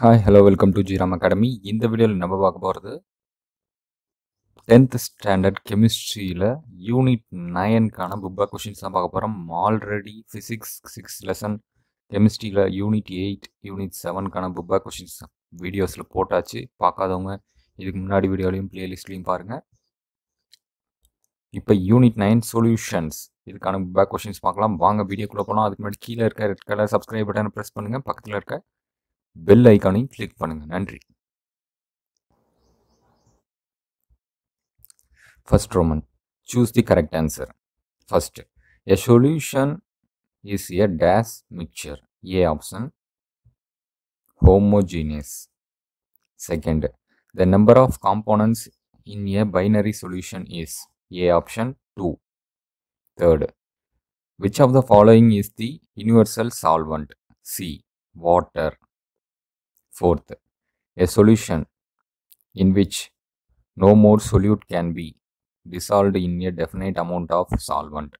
Hi hello welcome to Jeeram academy இந்த வீடியோவில் நம்ம பார்க்க போகிறது டென்த் ஸ்டாண்டர்ட் கெமிஸ்ட்ரியில் யூனிட் நயனுக்கான புப்பா கொஷின்ஸ் தான் பார்க்க போகிறோம் ஆல்ரெடி ஃபிசிக்ஸ் சிக்ஸ் லெசன் கெமிஸ்ட்ரியில் யூனிட் எயிட் யூனிட் செவனுக்கான புப்பா கொஷின்ஸ் வீடியோஸில் போட்டாச்சு. பார்க்காதவங்க இதுக்கு முன்னாடி வீடியோலையும் பிளேலிஸ்ட்லையும் பாருங்கள் இப்போ யூனிட் நைன் சொல்யூஷன்ஸ் இதுக்கான புக் கொஷின்ஸ் பார்க்கலாம். வாங்க வீடியோக்குள்ளே போனால் அதுக்கு முன்னாடி கீழே இருக்க ரெட் கலர் சப்ஸ்கிரைப் பட்டனை ப்ரெஸ் பண்ணுங்கள் பக்கத்தில் இருக்க பெல் ஐக்கானையும் கிளிக் பண்ணுங்க நன்றி first roman choose the correct answer first a solution is a days mixture a option homogeneous second the number of components in a binary solution is a option 2 third which of the following is the universal solvent c water Fourth, a solution in which no more solute can be dissolved in a definite amount of solvent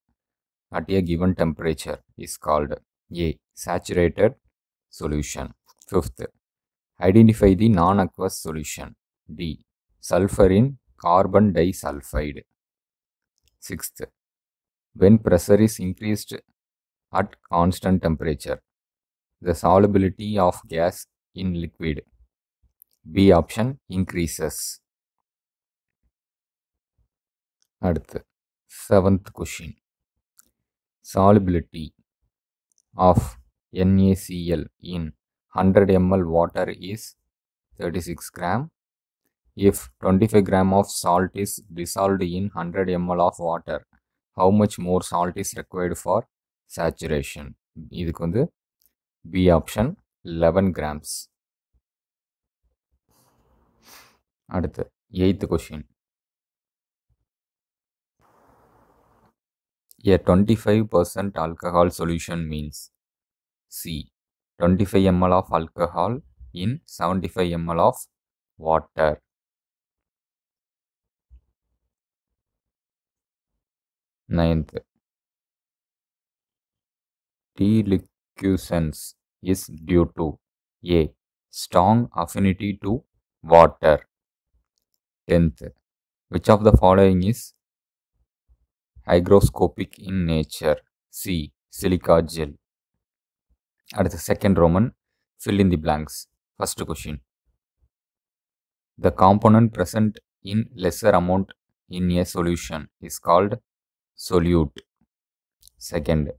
at a given temperature is called A. Saturated solution. Fifth, identify the non-aqueous solution. D. Sulfur in carbon disulfide. Sixth, when pressure is increased at constant temperature, the solubility of gas in liquid. B option increases. அடுத்து seventh question solubility of NaCl in 100 ml water is 36 gram. If 25 gram of salt is dissolved in 100 ml of water, how much more salt is required for saturation? இதுக்கு வந்து B option eleven grams அடுத்து eighth question a twenty five percent alcohol solution means C twenty five ML of alcohol in seventy five ML of water ninth deliquescence is due to A. Strong affinity to water. Tenth. Which of the following is hygroscopic in nature? C. Silica gel. At the second Roman, fill in the blanks. First question. The component present in lesser amount in a solution is called solute. Second,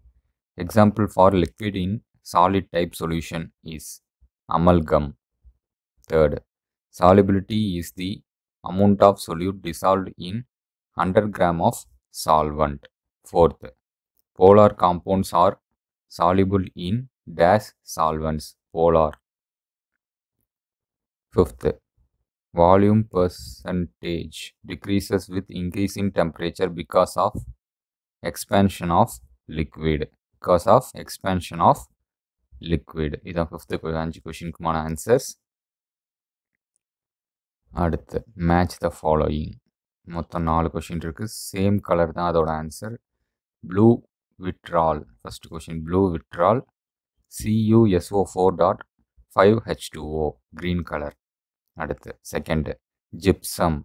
example for liquid in solid type solution is amalgam. Third, solubility is the amount of solute dissolved in 100 gram of solvent. Fourth, polar compounds are soluble in dash solvents. Polar. Fifth, volume percentage decreases with increase in temperature because of expansion of liquid. Because of expansion of liquid இதான் fifth அஞ்சு கொஷினுக்குமான answers அடுத்து match the following மொத்தம் நாலு கொஷின் இருக்குது same colour தான் அதோட answer blue vitriol first question blue vitriol C U S O four dot five H two O green colour அடுத்து second gypsum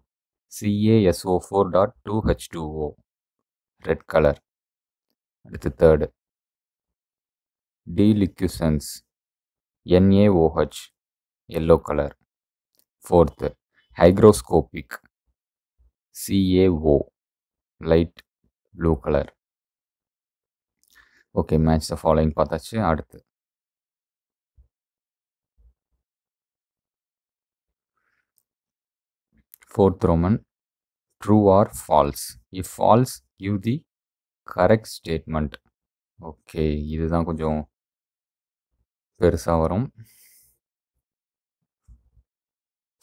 C A S O four dot two H two O red colour அடுத்து third deliquescence N A O H yellow colour. Fourth hygroscopic. C A O light blue colour. Okay match the following பார்த்தாச்சு. அடுத்து. Fourth Roman true or false. If false give the correct statement. Okay இதுதான் கொஞ்சம் பெருசாக வரும்.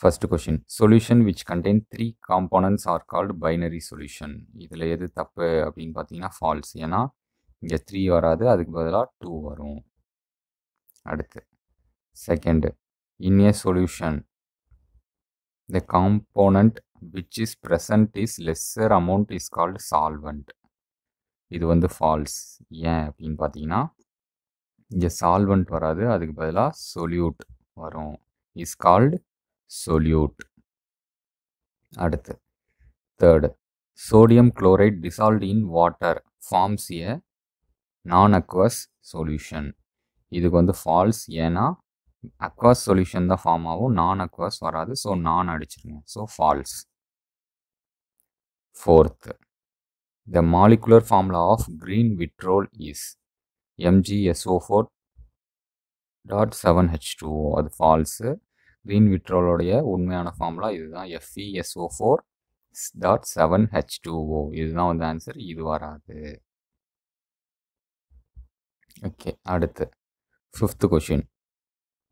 First question solution which contain three components are called binary solution இதில் எது தப்பு அப்படின்னு பார்த்தீங்கன்னா ஃபால்ஸ் ஏன்னா இங்கே த்ரீ வராது அதுக்கு பதிலாக டூ வரும். அடுத்து. Second in a solution the component which is present is lesser amount is called solvent இது வந்து ஃபால்ஸ் ஏன் அப்படின்னு பார்த்தீங்கன்னா இங்கே சால்வெண்ட் வராது. அதுக்கு பதிலாக சொல்யூட் வரும். இஸ் கால்டு சொல்யூட் அடுத்து third sodium chloride dissolved in water forms a non aqueous solution இதுக்கு வந்து ஃபால்ஸ் ஏன்னா அக்வாஸ் சொல்யூஷன் தான் ஃபார்ம் ஆகும். நான் அக்வாஸ் வராது. So non அடிச்சிருங்க. So false fourth the molecular formula of green vitriol is MGSO four dot seven H two அது false green விட்ரோலோடைய உண்மையான ஃபார்முலா இதுதான். FESO four dot seven H two O இதுதான் வந்து ஆன்சர் இது வராது. ஓகே அடுத்து. Fifth question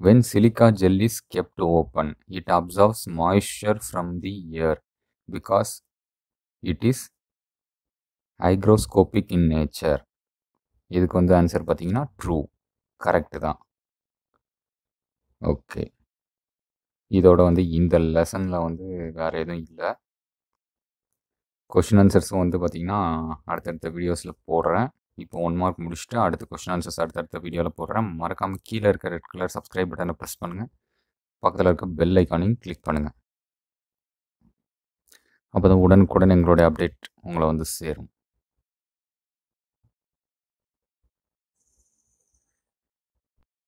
when silica gel is kept open it absorbs moisture from the air because it is hygroscopic in nature இதுக்கு வந்து ஆன்சர் பார்த்தீங்கன்னா true correct தான். Okay இதோட வந்து இந்த லெசனில் வந்து வேறு எதுவும் இல்லை. கொஷின் ஆன்சர்ஸும் வந்து பார்த்திங்கன்னா அடுத்தடுத்த வீடியோஸில் போடுறேன். இப்போ ஒன் மார்க் முடிச்சுட்டு அடுத்த கொஷின் ஆன்சர்ஸ் அடுத்தடுத்த வீடியோவில் போடுறேன். மறக்காமல் கீழே இருக்க ரெட் கலர் சப்ஸ்கிரைப் பட்டனை ப்ரெஸ் பண்ணுங்கள் பக்கத்தில் இருக்க பெல் ஐக்கானையும் கிளிக் பண்ணுங்கள் அப்போ தான் உடனுக்குடன் எங்களுடைய அப்டேட் உங்களை வந்து சேரும்.